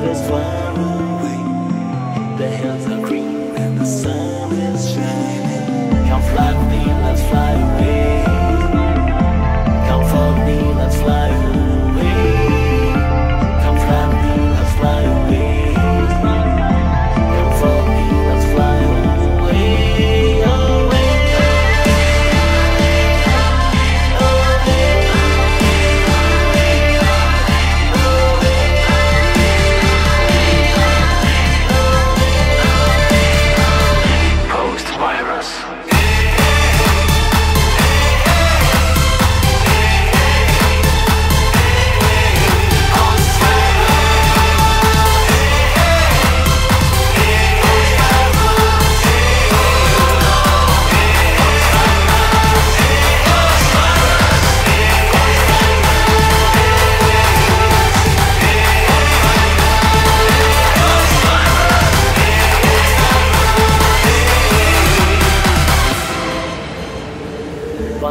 This is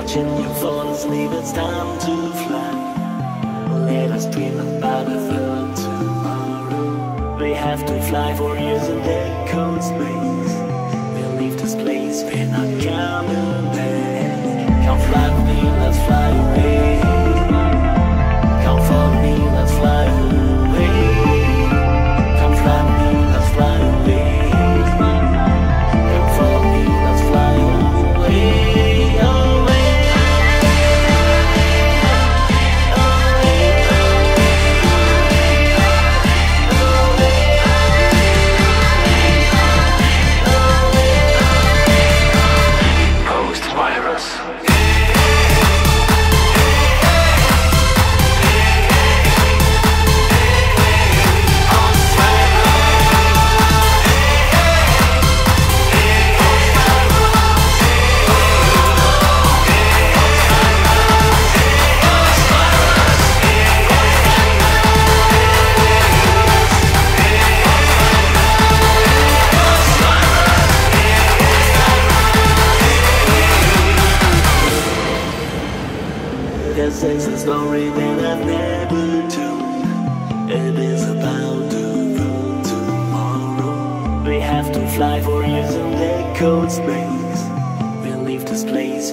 watching you fall asleep, it's time to fly. Let us dream about a third tomorrow. We have to fly for years that cold space. We'll leave this place, we're not coming back. Let's fly a sexy story that I've never told. It is about to go tomorrow. We have to fly for years in the cold space. We'll leave this place.